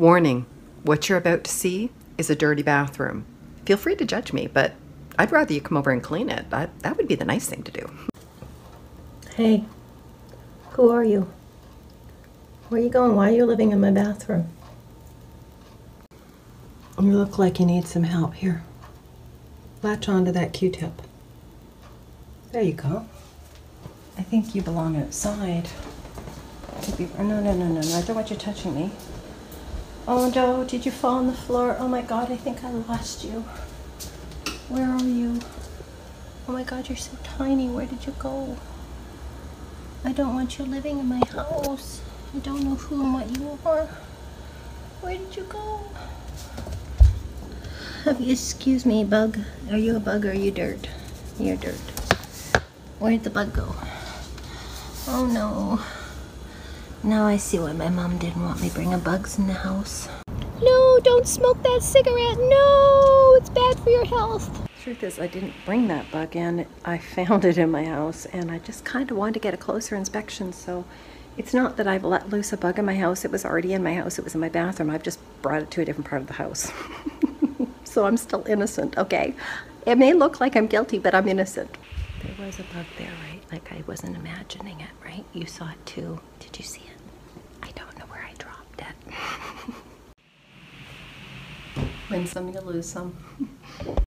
Warning what you're about to see is a dirty bathroom. Feel free to judge me, but I'd rather you come over and clean it. That, that would be the nice thing to do. Hey, who are you? Where are you going? Why are you living in my bathroom? You look like you need some help. Here, latch onto that Q-tip. There you go. I think you belong outside. No, no, no, no, no. I don't want you touching me. Oh no, did you fall on the floor? Oh my god, I think I lost you. Where are you? Oh my god, you're so tiny. Where did you go? I don't want you living in my house. I don't know who and what you are. Where did you go? Excuse me, bug. Are you a bug or are you dirt? You're dirt. Where'd the bug go? Oh no. Now I see why my mom didn't want me bringing bugs in the house. No, don't smoke that cigarette. No, it's bad for your health. Truth is, I didn't bring that bug in. I found it in my house and I just kind of wanted to get a closer inspection. So it's not that I've let loose a bug in my house. It was already in my house. It was in my bathroom. I've just brought it to a different part of the house. so I'm still innocent, okay? It may look like I'm guilty, but I'm innocent. Was a bug there, right? Like I wasn't imagining it, right? You saw it too. Did you see it? I don't know where I dropped it. Win some, you lose some.